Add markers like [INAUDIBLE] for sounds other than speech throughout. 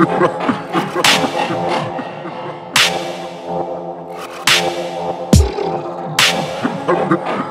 Ha [LAUGHS]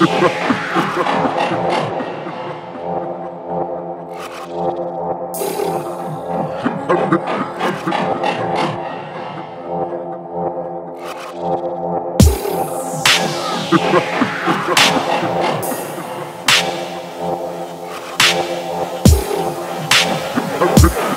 I'm [LAUGHS]